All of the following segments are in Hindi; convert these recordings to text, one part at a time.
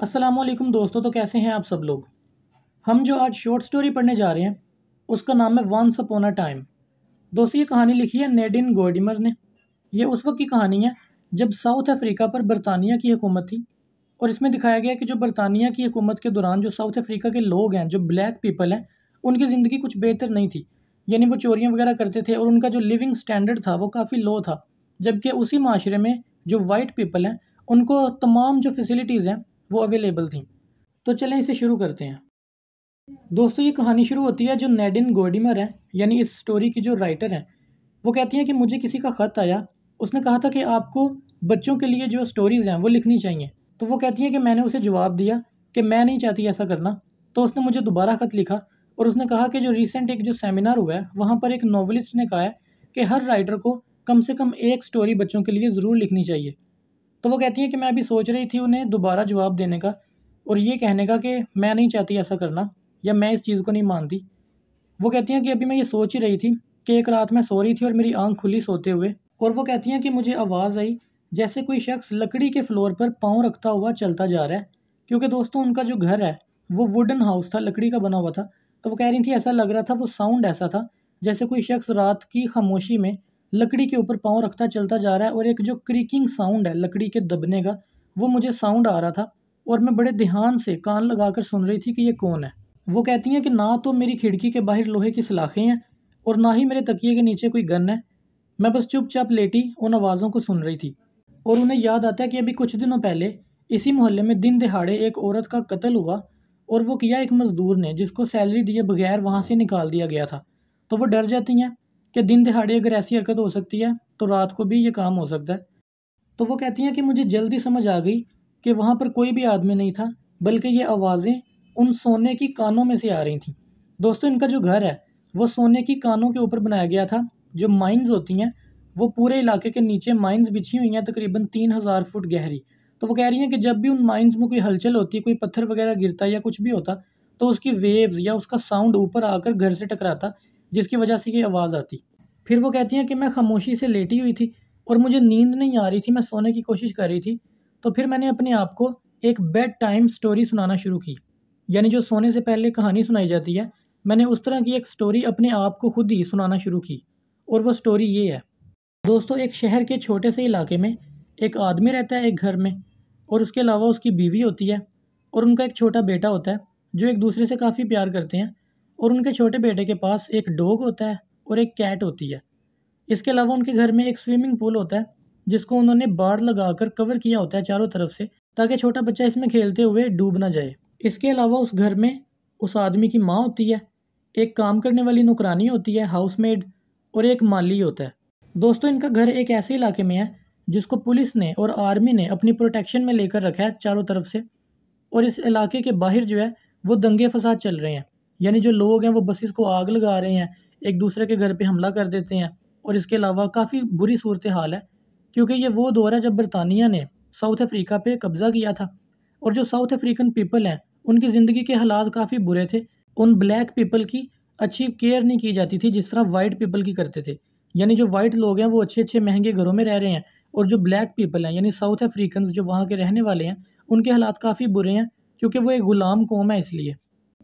असलम दोस्तों तो कैसे हैं आप सब लोग? हम जो आज शॉर्ट स्टोरी पढ़ने जा रहे हैं, उसका नाम है वंस अपॉन अ टाइम दोस्तों, ये कहानी लिखी है नेडिन गोडिमर ने। ये उस वक्त की कहानी है, जब साउथ अफ्रीका पर बरतानिया की हुकूमत थी और इसमें दिखाया गया कि जो बरतानिया की हुकूमत के दौरान जो साउथ अफ्रीका के लोग हैं, जो ब्लैक पीपल हैं, उनकी ज़िंदगी कुछ बेहतर नहीं थी। यानी वो चोरियाँ वगैरह करते थे और उनका जो लिविंग स्टैंडर्ड था, वो काफ़ी लो था। जबकि उसी माशरे में जो वाइट पीपल हैं, उनको तमाम जो फैसिलिटीज़ हैं वो अवेलेबल थी। तो चलें इसे शुरू करते हैं। दोस्तों, ये कहानी शुरू होती है जो नेडिन गोडिमर है, यानी इस स्टोरी की जो राइटर हैं। वो कहती हैं कि मुझे किसी का ख़त आया। उसने कहा था कि आपको बच्चों के लिए जो स्टोरीज़ हैं, वो लिखनी चाहिए। तो वो कहती हैं कि मैंने उसे जवाब दिया कि मैं नहीं चाहती ऐसा करना। तो उसने मुझे दोबारा ख़त लिखा और उसने कहा कि जो रिसेंट एक जो सेमिनार हुआ है, वहाँ पर एक नॉवलिस्ट ने कहा है कि हर राइटर को कम से कम एक स्टोरी बच्चों के लिए ज़रूर लिखनी चाहिए। तो वो कहती है कि मैं अभी सोच रही थी उन्हें दोबारा जवाब देने का और ये कहने का कि मैं नहीं चाहती ऐसा करना या मैं इस चीज़ को नहीं मानती। वो कहती हैं कि अभी मैं ये सोच ही रही थी कि एक रात मैं सो रही थी और मेरी आँख खुली सोते हुए और वो कहती हैं कि मुझे आवाज़ आई जैसे कोई शख्स लकड़ी के फ्लोर पर पाँव रखता हुआ चलता जा रहा है। क्योंकि दोस्तों, उनका जो घर है, वो वुडन हाउस था, लकड़ी का बना हुआ था। तो वो कह रही थी, ऐसा लग रहा था, वो साउंड ऐसा था जैसे कोई शख्स रात की खामोशी में लकड़ी के ऊपर पाँव रखता चलता जा रहा है और एक जो क्रीकिंग साउंड है, लकड़ी के दबने का, वो मुझे साउंड आ रहा था और मैं बड़े ध्यान से कान लगाकर सुन रही थी कि ये कौन है। वो कहती हैं कि ना तो मेरी खिड़की के बाहर लोहे की सलाखें हैं और ना ही मेरे तकिए के नीचे कोई गन है। मैं बस चुपचाप लेटी, उन आवाज़ों को सुन रही थी और उन्हें याद आता है कि अभी कुछ दिनों पहले इसी मोहल्ले में दिन दिहाड़े एक औरत का कत्ल हुआ और वो किया एक मज़दूर ने, जिसको सैलरी दिए बगैर वहाँ से निकाल दिया गया था। तो वो डर जाती हैं कि दिन दिहाड़े अगर ऐसी हरकत हो सकती है तो रात को भी ये काम हो सकता है। तो वो कहती हैं कि मुझे जल्दी समझ आ गई कि वहाँ पर कोई भी आदमी नहीं था, बल्कि ये आवाज़ें उन सोने की कानों में से आ रही थी। दोस्तों, इनका जो घर है, वो सोने की कानों के ऊपर बनाया गया था। जो माइंस होती हैं, वो पूरे इलाके के नीचे माइंस बिछी हुई हैं, तकरीबन तीन हज़ार फुट गहरी। तो वो कह रही हैं कि जब भी उन माइंस में कोई हलचल होती है कोई पत्थर वगैरह गिरता या कुछ भी होता तो उसकी वेव्स या उसका साउंड ऊपर आकर घर से टकराता। जिसकी वजह से ये आवाज़ आती। फिर वो कहती हैं कि मैं खामोशी से लेटी हुई थी और मुझे नींद नहीं आ रही थी, मैं सोने की कोशिश कर रही थी। तो फिर मैंने अपने आप को एक बेड टाइम स्टोरी सुनाना शुरू की। यानी जो सोने से पहले कहानी सुनाई जाती है, मैंने उस तरह की एक स्टोरी अपने आप को खुद ही सुनाना शुरू की। और वो स्टोरी ये है। दोस्तों, एक शहर के छोटे से इलाके में एक आदमी रहता है एक घर में और उसके अलावा उसकी बीवी होती है और उनका एक छोटा बेटा होता है, जो एक दूसरे से काफ़ी प्यार करते हैं। और उनके छोटे बेटे के पास एक डॉग होता है और एक कैट होती है। इसके अलावा उनके घर में एक स्विमिंग पूल होता है, जिसको उन्होंने बाढ़ लगाकर कवर किया होता है चारों तरफ़ से, ताकि छोटा बच्चा इसमें खेलते हुए डूब ना जाए। इसके अलावा उस घर में उस आदमी की माँ होती है, एक काम करने वाली नुकरानी होती है हाउसमेड और एक माली होता है। दोस्तों, इनका घर एक ऐसे इलाके में है, जिसको पुलिस ने और आर्मी ने अपनी प्रोटेक्शन में लेकर रखा है चारों तरफ़ से, और इस इलाके के बाहर जो है, वो दंगे फसाद चल रहे हैं। यानी जो लोग हैं वो बसेस को आग लगा रहे हैं, एक दूसरे के घर पे हमला कर देते हैं और इसके अलावा काफ़ी बुरी सूरत हाल है। क्योंकि ये वो दौर है जब बरतानिया ने साउथ अफ्रीका पे कब्ज़ा किया था और जो साउथ अफ्रीकन पीपल हैं, उनकी ज़िंदगी के हालात काफ़ी बुरे थे। उन ब्लैक पीपल की अच्छी केयर नहीं की जाती थी जिस तरह वाइट पीपल की करते थे। यानी जो वाइट लोग हैं वो अच्छे अच्छे महँगे घरों में रह रहे हैं और जो ब्लैक पीपल हैं, यानी साउथ अफ्रीकन जो वहाँ के रहने वाले हैं, उनके हालात काफ़ी बुरे हैं क्योंकि वो एक ग़ुलाम कौम है इसलिए।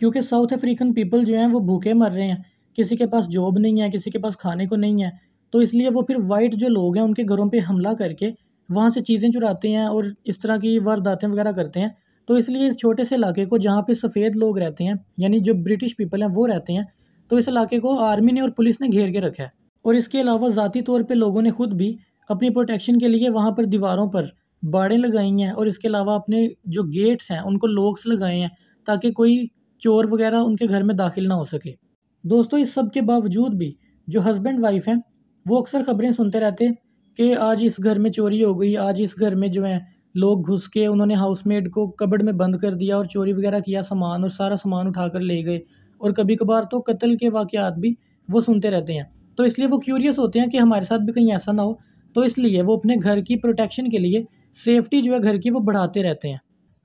क्योंकि साउथ अफ्रीकन पीपल जो हैं वो भूखे मर रहे हैं। किसी के पास जॉब नहीं है, किसी के पास खाने को नहीं है। तो इसलिए वो फिर वाइट जो लोग हैं, उनके घरों पे हमला करके वहाँ से चीज़ें चुराते हैं और इस तरह की वारदातें वगैरह करते हैं। तो इसलिए इस छोटे से इलाके को जहाँ पे सफ़ेद लोग रहते हैं, यानी जो ब्रिटिश पीपल हैं, वो रहते हैं तो इस इलाके को आर्मी ने और पुलिस ने घेर के रखा है। और इसके अलावा ज़ाती तौर पर लोगों ने खुद भी अपनी प्रोटेक्शन के लिए वहाँ पर दीवारों पर बाड़ें लगाई हैं और इसके अलावा अपने जो गेट्स हैं, उनको लॉक्स लगाए हैं ताकि कोई चोर वगैरह उनके घर में दाखिल ना हो सके। दोस्तों, इस सब के बावजूद भी जो हस्बैंड वाइफ हैं, वो अक्सर खबरें सुनते रहते कि आज इस घर में चोरी हो गई, आज इस घर में जो है, लोग घुस के उन्होंने हाउसमेड को कबड़ में बंद कर दिया और चोरी वगैरह किया, सामान और सारा सामान उठाकर ले गए। और कभी कभार तो कत्ल के वाक़ात भी वो सुनते रहते हैं। तो इसलिए वो क्यूरियस होते हैं कि हमारे साथ भी कहीं ऐसा ना हो। तो इसलिए वो अपने घर की प्रोटेक्शन के लिए सेफ्टी जो है, घर की वो बढ़ाते रहते हैं।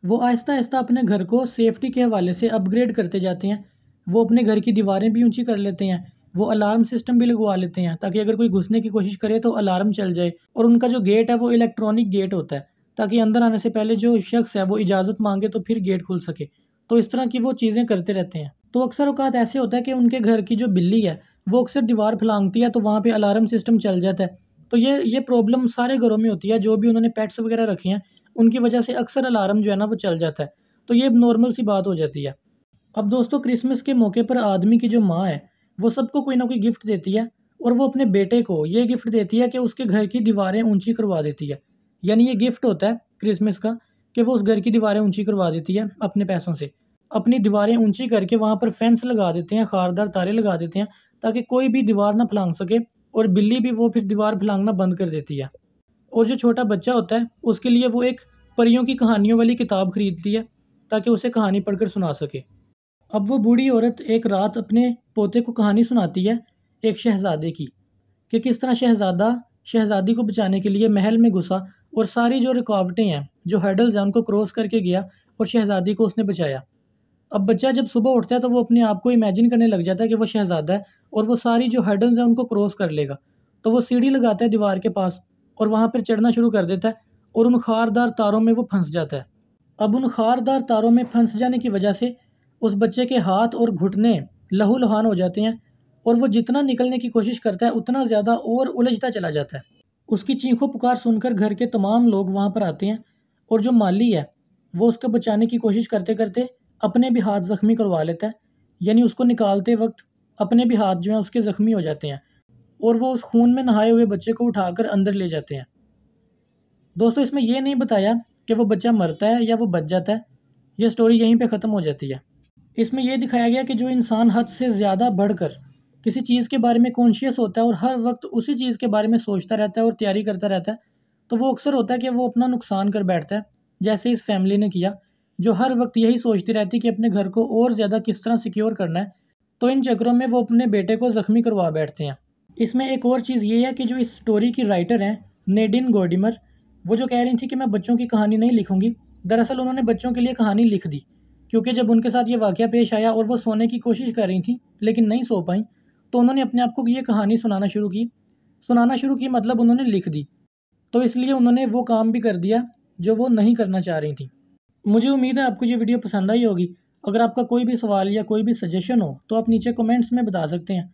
वो आहिस्ता आहिस्ता अपने घर को सेफ्टी के हवाले से अपग्रेड करते जाते हैं। वो अपने घर की दीवारें भी ऊँची कर लेते हैं। वो अलार्म सिस्टम भी लगवा लेते हैं ताकि अगर कोई घुसने की कोशिश करे तो अलार्म चल जाए और उनका जो गेट है वो इलेक्ट्रॉनिक गेट होता है ताकि अंदर आने से पहले जो शख्स है वो इजाज़त मांगे तो फिर गेट खुल सके। तो इस तरह की वो चीज़ें करते रहते हैं। तो अक्सर अवकात ऐसे होता है कि उनके घर की जो बिल्ली है, वो अक्सर दीवार फलांगती है तो वहाँ पर अलार्म सिस्टम चल जाता है। तो ये ये प्रॉब्लम सारे घरों में होती है। जो भी उन्होंने पेट्स वगैरह रखे हैं उनकी वजह से अक्सर अलार्म जो है ना वो चल जाता है। तो ये नॉर्मल सी बात हो जाती है। अब दोस्तों क्रिसमस के मौके पर आदमी की जो माँ है, वो सबको कोई ना कोई गिफ्ट देती है और वो अपने बेटे को ये गिफ्ट देती है कि उसके घर की दीवारें ऊँची करवा देती है। यानी ये गिफ्ट होता है क्रिसमस का कि वो उस घर की दीवारें ऊँची करवा देती है अपने पैसों से। अपनी दीवारें ऊँची करके वहाँ पर फेंस लगा देते हैं, खारदार तारे लगा देते हैं ताकि कोई भी दीवार ना फलांग सके और बिल्ली भी वो फिर दीवार फलांगना बंद कर देती है। और जो छोटा बच्चा होता है, उसके लिए वो एक परियों की कहानियों वाली किताब खरीदती है ताकि उसे कहानी पढ़कर सुना सके। अब वो बूढ़ी औरत एक रात अपने पोते को कहानी सुनाती है एक शहज़ादे की, कि किस तरह शहज़ादा, शहज़ादी को बचाने के लिए महल में घुसा और सारी जो रुकावटें हैं, जो हेडल्स हैं, उनको क्रॉस करके गया और शहज़ादी को उसने बचाया। अब बच्चा जब सुबह उठता है तो वो अपने आप को इमेजिन करने लग जाता है कि वो शहज़ादा है और वो सारी जो हेडल्स हैं, उनको क्रॉस कर लेगा। तो वो सीढ़ी लगाता है दीवार के पास और वहाँ पर चढ़ना शुरू कर देता है और उन खारदार तारों में वो फंस जाता है। अब उन खारदार तारों में फंस जाने की वजह से उस बच्चे के हाथ और घुटने लहू लुहान हो जाते हैं और वो जितना निकलने की कोशिश करता है, उतना ज़्यादा और उलझता चला जाता है। उसकी चीखों पुकार सुनकर घर के तमाम लोग वहाँ पर आते हैं और जो माली है, वो उसको बचाने की कोशिश करते करते अपने भी हाथ ज़ख्मी करवा लेता है। यानी उसको निकालते वक्त अपने भी हाथ जो हैं उसके ज़ख्मी हो जाते हैं। और वो उस खून में नहाए हुए बच्चे को उठाकर अंदर ले जाते हैं। दोस्तों, इसमें यह नहीं बताया कि वो बच्चा मरता है या वो बच जाता है। यह स्टोरी यहीं पे ख़त्म हो जाती है। इसमें यह दिखाया गया कि जो इंसान हद से ज़्यादा बढ़कर किसी चीज़ के बारे में कॉन्शियस होता है और हर वक्त उसी चीज़ के बारे में सोचता रहता है और तैयारी करता रहता है तो वो अक्सर होता है कि वो अपना नुकसान कर बैठता है, जैसे इस फैमिली ने किया, जो हर वक्त यही सोचती रहती कि अपने घर को और ज़्यादा किस तरह सिक्योर करना है। तो इन चक्रों में वो अपने बेटे को ज़ख्मी करवा बैठते हैं। इसमें एक और चीज़ ये है कि जो इस स्टोरी की राइटर हैं नेडिन गोडिमर वो जो कह रही थी कि मैं बच्चों की कहानी नहीं लिखूँगी, दरअसल उन्होंने बच्चों के लिए कहानी लिख दी, क्योंकि जब उनके साथ ये वाक़ पेश आया और वो सोने की कोशिश कर रही थी, लेकिन नहीं सो पाई तो उन्होंने अपने आप को ये कहानी सुनाना शुरू की। सुनाना शुरू की मतलब उन्होंने लिख दी तो इसलिए उन्होंने वो काम भी कर दिया जो वो नहीं करना चाह रही थी। मुझे उम्मीद है आपको ये वीडियो पसंद आई होगी। अगर आपका कोई भी सवाल या कोई भी सजेशन हो तो आप नीचे कमेंट्स में बता सकते हैं।